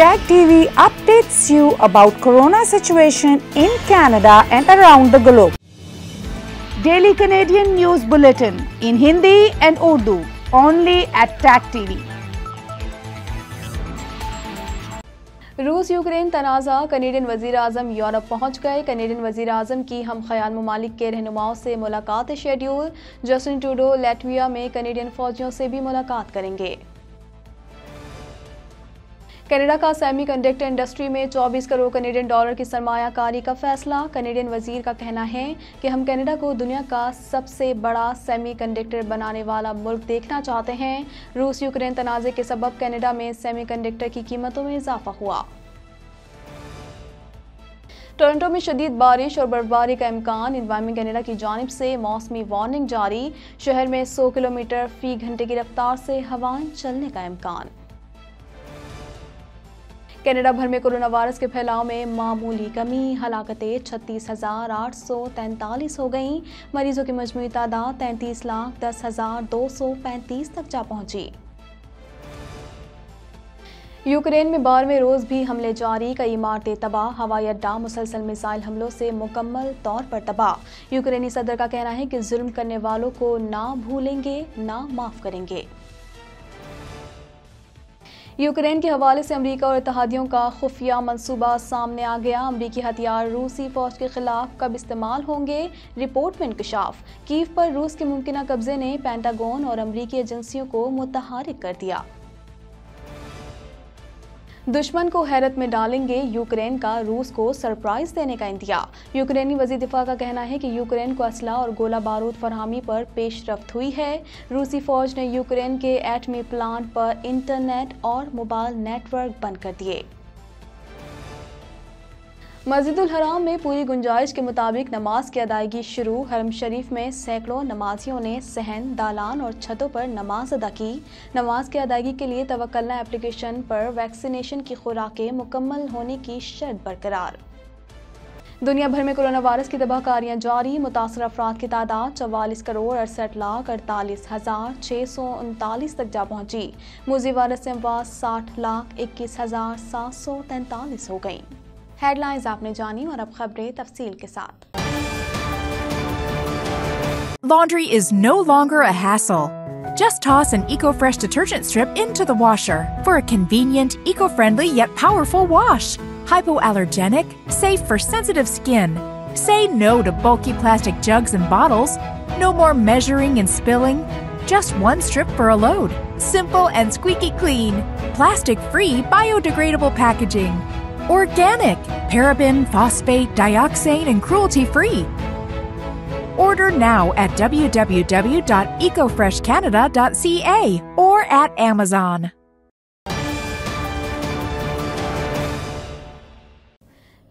Tag TV updates you about corona situation in Canada and around the globe. Daily Canadian News Bulletin in Hindi and Urdu only at Tag TV. रूस Ukraine तनाज़ा Canadian वज़ीर अजम Europe पहुँच गए Canadian वज़ीर अजम की हम ख्याल ममालिक के रहनुमाओं से मुलाकात शेड्यूल जस्टिन टूडो लेटविया में कनेडियन फौजियों से भी मुलाकात करेंगे कनाडा का सेमी कंडक्टर इंडस्ट्री में 24 करोड़ कनेडियन डॉलर की सरमायाकारी का फैसला। कनेडियन वज़ीर का कहना है कि हम कनाडा को दुनिया का सबसे बड़ा सेमी कंडक्टर बनाने वाला मुल्क देखना चाहते हैं। रूस यूक्रेन तनाज़े के सबब कनाडा में सेमी कंडक्टर की कीमतों में इजाफा हुआ। टोरंटो में शदीद बारिश और बर्फबारी का इम्कान। इन्वायरमेंट कनाडा की जानब से मौसमी वार्निंग जारी। शहर में 100 किलोमीटर फ़ी घंटे की रफ्तार से हवाएँ चलने का इम्कान। कनाडा भर में कोरोना वायरस के फैलाव में मामूली कमी, हलाकतें, छत्तीस हज़ार आठ सौ तैंतालीस हो गईं। मरीजों की मजमू तादाद तैंतीस लाख दस हज़ार दो सौ पैंतीस तक जा पहुँची। यूक्रेन में बारहवें रोज भी हमले जारी, कई इमारतें तबाह, हवाई अड्डा, मुसलसल मिसाइल हमलों से मुकम्मल तौर पर तबाह। यूक्रेनी सदर का कहना है कि जुल्म करने वालों को ना भूलेंगे, ना माफ़ करेंगे। यूक्रेन के हवाले से अमरीका और इतिहादियों का खुफिया मनसूबा सामने आ गया। अमरीकी हथियार रूसी फौज के खिलाफ कब इस्तेमाल होंगे? रिपोर्ट में इंकशाफ। कीव पर रूस के मुमकिन कब्जे ने पैंटागोन और अमरीकी एजेंसियों को मुतहारिक कर दिया। दुश्मन को हैरत में डालेंगे यूक्रेन का रूस को सरप्राइज़ देने का इंतजा यूक्रेनी वजी दिफा का कहना है कि यूक्रेन को असला और गोला बारूद फरहमी पर पेशरफ हुई है। रूसी फौज ने यूक्रेन के एटमी प्लांट पर इंटरनेट और मोबाइल नेटवर्क बंद कर दिए। मस्जिद हराम में पूरी गुंजाइश के मुताबिक नमाज़ की अदायगी शुरू। हरम शरीफ में सैकड़ों नमाजियों ने सहन, दालान और छतों पर नमाज़ अदा की। नमाज़ की अदायगी के लिए तवक्लना एप्लीकेशन पर वैक्सीनेशन की खुराकें मुकम्मल होने की शर्त बरकरार। दुनिया भर में कोरोना वायरस की तबाहकारियाँ जारी। मुतासर अफराद की तादाद चवालीस करोड़ अड़सठ लाख अड़तालीस हज़ार छः सौ उनतालीस तक जा पहुँची। मुजी वायरस से साठ लाख इक्कीस हज़ार सात सौ तैंतालीस हो गई। हेडलाइंस आपने जानी और अब खबरें तफसील के साथ Laundry is no longer a hassle. Just toss an EcoFresh detergent strip into the washer for a convenient, eco-friendly yet powerful wash. Hypoallergenic, safe for sensitive skin. Say no to bulky plastic jugs and bottles. No more measuring and spilling. Just one strip for a load. Simple and squeaky clean. Plastic-free, biodegradable packaging. Organic, paraben, phosphate, dioxane, and cruelty free. Order now at www.ecofreshcanada.ca or at Amazon.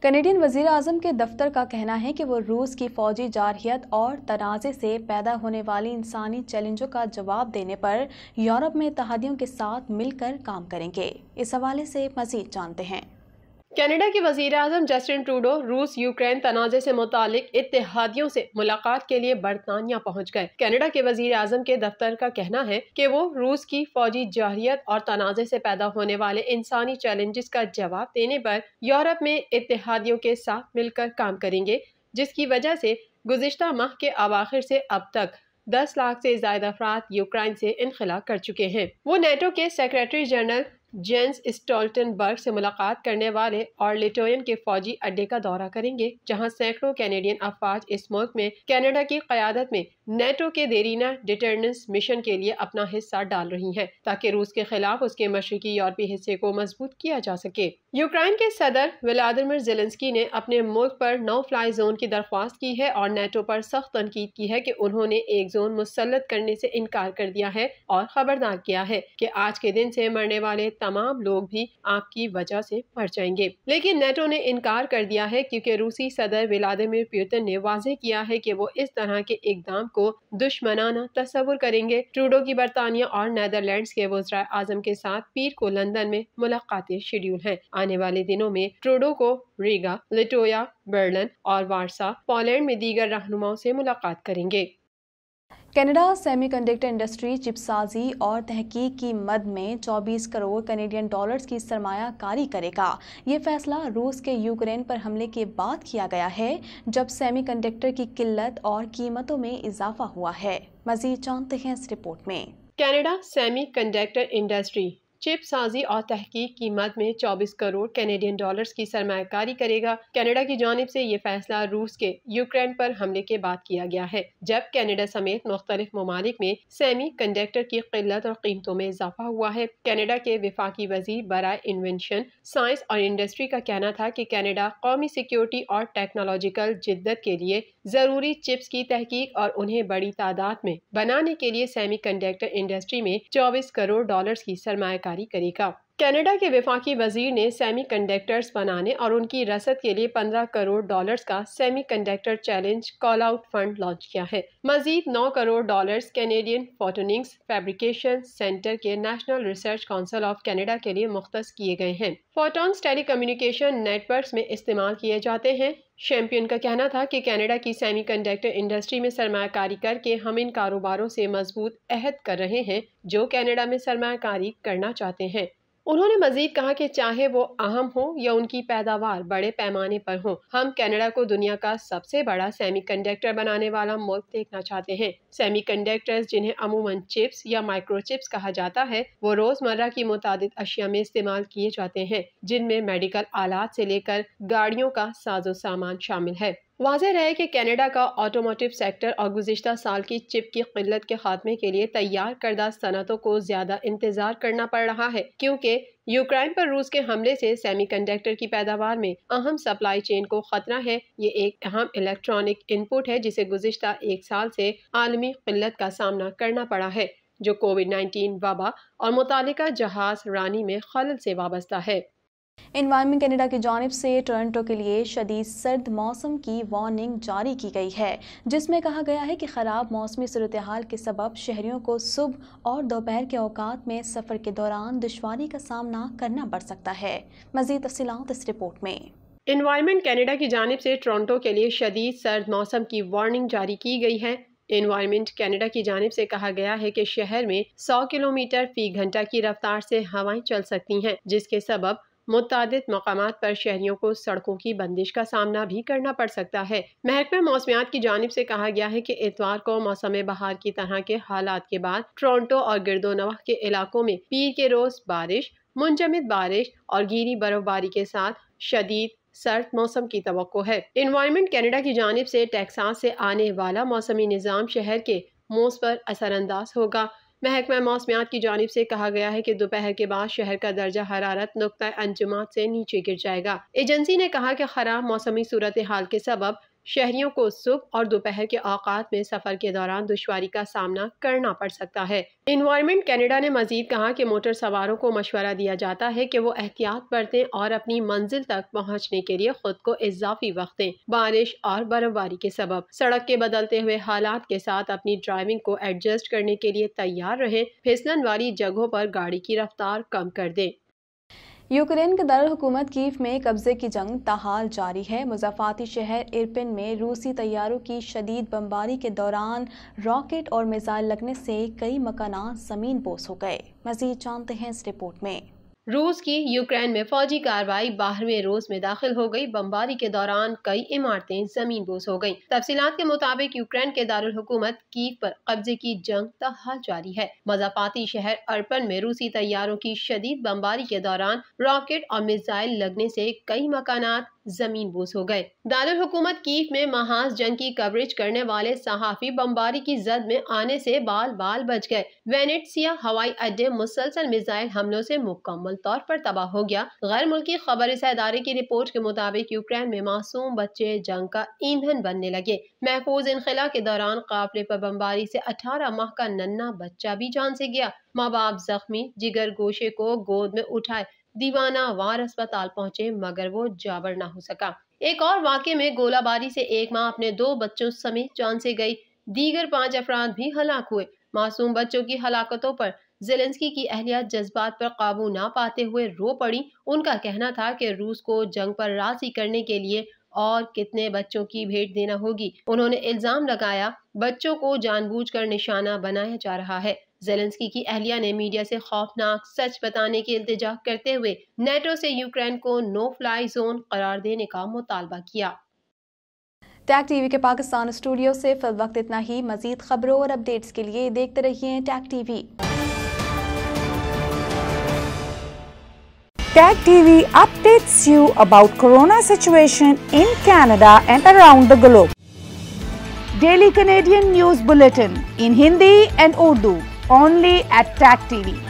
Canadian वज़ीर अजम के दफ्तर का कहना है कि वो रूस की फौजी जारहियत और तनाज़े से पैदा होने वाली इंसानी चैलेंजों का जवाब देने पर यूरोप में तहादियों के साथ मिलकर काम करेंगे इस हवाले से मजीद जानते हैं कनाडा के वज़ीर अजम जस्टिन ट्रूडो, रूस, यूक्रेन, तनाज़े से मुतालिक इतिहादियों से मुलाकात के लिए बरतानिया पहुँच गए। कनाडा के वज़ीर अजम के दफ्तर का कहना है कि वो रूस की फौजी जाहियत और तनाज़े से पैदा होने वाले इंसानी चैलेंजेस का जवाब देने पर यूरोप में इतिहादियों के साथ मिलकर काम करेंगे, जिसकी वजह से गुजशत माह के अवाखिर से अब तक दस लाख से ज़्यादा अफराद यूक्रेन से इनखला कर चुके हैं। वो नेटो के सेक्रेटरी जनरल जेंस स्टोल्टनबर्ग से मुलाकात करने वाले और लिटोयन के फौजी अड्डे का दौरा करेंगे, जहाँ सैकड़ों कैनेडियन अफवाज इस मुल्क में कनाडा की क्यादत में नेटो के देरीना डिटर्नेंस मिशन के लिए अपना हिस्सा डाल रही हैं, ताकि रूस के खिलाफ उसके मशरकी यूरोपी हिस्से को मज़बूत किया जा सके। यूक्रेन के सदर व्लादिमिर जेलेंस्की ने अपने मुल्क पर नो फ्लाई जोन की दरख्वास्त की है और नेटो पर सख्त तनकीद की है कि उन्होंने एक जोन मुसलत करने से इनकार कर दिया है और खबरदार किया है कि आज के दिन से मरने वाले तमाम लोग भी आपकी वजह से मर जाएँगे। लेकिन नेटो ने इनकार कर दिया है क्योंकि रूसी सदर व्लादिमिर पुतिन ने वाजे किया है कि वो इस तरह के इकदाम को दुश्मनाना तस्वुर करेंगे। ट्रूडो की बरतानिया और नैदरलैंड के वज्रा आज़म के साथ पीर को लंदन में मुलाकातें शेड्यूल हैं। आने वाले दिनों में ट्रूडो को रीगा, लिटोया, बर्लिन और वारसा, पोलैंड में दीगर रहनुमाओं से मुलाकात करेंगे। कनाडा सेमीकंडक्टर इंडस्ट्री, चिपसाजी और तहकीक की मद में 24 करोड़ कनेडियन डॉलर्स की सरमायाकारी करेगा। ये फैसला रूस के यूक्रेन पर हमले के बाद किया गया है, जब सेमीकंडक्टर की किल्लत और कीमतों में इजाफा हुआ है। मजीद जानते हैं इस रिपोर्ट में। कनाडा सेमीकंडक्टर इंडस्ट्री चिप साजी और तहकीक की मद में 24 करोड़ कैनेडियन डॉलर्स की सरमाकारी करेगा। कनाडा की जानब से ये फैसला रूस के यूक्रेन पर हमले के बाद किया गया है, जब कनाडा समेत मुख्तलिफ़ ममालिक में सेमी कंडक्टर की किल्लत और कीमतों में इजाफा हुआ है। कनाडा के विफाकी वज़ीर बरए इन्वेंशन साइंस और इंडस्ट्री का कहना था कि कनाडा कौमी सिक्योरिटी और टेक्नोलॉजिकल जिद्दत के लिए ज़रूरी चिप्स की तहकीक और उन्हें बड़ी तादाद में बनाने के लिए सेमी कंडक्टर इंडस्ट्री में चौबीस करोड़ डॉलर की सरमाकारी जारी करेगा। कनाडा के विफाकी वज़ीर ने सेमी कंडक्टर्स बनाने और उनकी रसद के लिए 15 करोड़ डॉलर्स का semiconductor challenge call out fund launch किया है। मजीद 9 crore dollars Canadian photonics fabrication centre के national research council of Canada के लिए मुख्त किए गए हैं। फोटोन्स टेलीकम्युनिकेशन नेटवर्क में इस्तेमाल किए जाते हैं। शैम्पियन का कहना था कि कनाडा की सेमी कंडक्टर इंडस्ट्री में सरमाकारी करके हम इन कारोबारों से मज़बूत अहद कर रहे हैं जो कनाडा में सरमाकारी करना चाहते हैं। उन्होंने मजीद कहा कि चाहे वो अहम हो या उनकी पैदावार बड़े पैमाने पर हो, हम कनाडा को दुनिया का सबसे बड़ा सेमी कंडक्टर बनाने वाला मुल्क देखना चाहते हैं। सेमी कंडक्टर्स जिन्हें अमूमन चिप्स या माइक्रोचिप्स कहा जाता है, वो रोज़मर्रा की मुताद अशिया में इस्तेमाल किए जाते हैं, जिनमें मेडिकल आलात से लेकर गाड़ियों का साजो सामान शामिल है। वाजह रहे कि कनाडा का ऑटोमोटिव सेक्टर और गुजशत साल की चिप की किल्लत के खात्मे के लिए तैयार करदा सनतों को ज़्यादा इंतज़ार करना पड़ रहा है, क्योंकि यूक्रेन पर रूस के हमले से सेमीकंडक्टर की पैदावार में अहम सप्लाई चेन को खतरा है। ये एक अहम इलेक्ट्रॉनिक इनपुट है, जिसे गुजशत एक साल से आलमी किल्लत का सामना करना पड़ा है, जो कोविड नाइन्टीन वबा और मुतल जहाज़ रानी में खलल से वाबस्ता है। इन्वायरमेंट कनाडा की जानब से टोरंटो के लिए शदीद सर्द मौसम की वार्निंग जारी की गई है, जिसमें कहा गया है कि ख़राब मौसमी सूरत हाल के सबब शहरियों को सुबह और दोपहर के अवकात में सफ़र के दौरान दुशारी का सामना करना पड़ सकता है। मजीद तफसीत इस रिपोर्ट में। इन्वायरमेंट कनाडा की जानब से टोरंटो के लिए शदीद सर्द मौसम की वार्निंग जारी की गई है। इन्वायरमेंट कनाडा की जानब से कहा गया है कि शहर में 100 किलोमीटर फ़ी घंटा की रफ्तार से हवाएँ चल सकती हैं, जिसके सबब मुतद मकाम पर शहरियों को सड़कों की बंदिश का सामना भी करना पड़ सकता है। महकमा मौसमियात की जानब से कहा गया है कि इतवार को मौसम बहार की तरह के हालात के बाद टोरंटो और गिरदोनवा के इलाकों में पीर के रोज बारिश, मुंजमद बारिश और गिरी बर्फबारी के साथ शदीद, सर्द मौसम की तो है। इन्वायरमेंट कैनेडा की जानब से टेक्सास से आने वाला मौसमी निज़ाम शहर के मोस पर असरअंदाज होगा। महकमा मौसमियात की जानब से कहा गया है कि दोपहर के बाद शहर का दर्जा हरारत नुकता अंजुमात से नीचे गिर जाएगा। एजेंसी ने कहा कि खराब मौसमी सूरत हाल के सबब शहरियों को सुबह और दोपहर के औकात में सफ़र के दौरान दुशारी का सामना करना पड़ सकता है। इन्वायरमेंट कनाडा ने मजीद कहा कि मोटर सवारों को मशवरा दिया जाता है कि वो एहतियात बरतें और अपनी मंजिल तक पहुँचने के लिए खुद को इजाफी वक्त दें, बारिश और बर्फबारी के सबब। सड़क के बदलते हुए हालात के साथ अपनी ड्राइविंग को एडजस्ट करने के लिए तैयार रहें। फिसलन वाली जगहों पर गाड़ी की रफ्तार कम कर दें। यूक्रेन के दारकूमत कीफ में कब्जे की जंग तहाल जारी है। मुजाफाती शहर इरपिन में रूसी तैयारों की शदीद बमबारी के दौरान रॉकेट और मिसाइल लगने से कई मकाना ज़मीन बोस हो गए। मजीद जानते हैं इस रिपोर्ट में। रूस की यूक्रेन में फौजी कार्रवाई, बारहवें रोज में दाखिल हो गई। बमबारी के दौरान कई इमारतें ज़मीन बोस हो गई तफसीत के मुताबिक यूक्रेन के दारकूमत कीव पर कब्जे की जंग तहाल जारी है। मजापाती शहर अर्पन में रूसी तैयारों की शदीद बमबारी के दौरान रॉकेट और मिसाइल लगने से कई मकानात ज़मीन बोस हो गए। दारुल हुकूमत कीफ में महाज जंग की कवरेज करने वाले सहाफी बमबारी की जद में आने से बाल बाल बच गए। वेनेटसिया हवाई अड्डे मुसलसल मिसाइल हमलों से मुकम्मल तौर पर तबाह हो गया। गैर मुल्की खबर इस अदारे की रिपोर्ट के मुताबिक यूक्रेन में मासूम बच्चे जंग का ईंधन बनने लगे। महफूज इनखला के दौरान काफले पर बमबारी से अठारह माह का नन्ना बच्चा भी जान से गया। माँ बाप जख्मी, जिगर गोशे को गोद में उठाए। दीवाना वार अस्पताल पहुँचे, मगर वो जाबर ना हो सका। एक और वाक़े में गोलाबारी से एक माँ अपने दो बच्चों समेत जान से गई। दीगर पाँच अफराद भी हलाक हुए। मासूम बच्चों की हलाकतों पर जेलेंस्की की अहलिया जज्बात पर काबू ना पाते हुए रो पड़ी। उनका कहना था कि रूस को जंग पर राज़ी करने के लिए और कितने बच्चों की भेंट देना होगी। उन्होंने इल्ज़ाम लगाया, बच्चों को जानबूझकर निशाना बनाया जा रहा है। जेलेंस्की की अहलिया ने मीडिया से खौफनाक सच बताने की इल्तिजा करते हुए नेटो से यूक्रेन को नो फ्लाई जोन करार देने का मुतालबा किया। टैग टीवी के पाकिस्तान स्टूडियो से फिल वक्त इतना ही। मजीद खबरों और अपडेट्स के लिए देखते रहिए tag TV. Tag TV updates you about corona situation in Canada and around the globe. Daily Canadian News Bulletin in Hindi and Urdu only at Tag TV.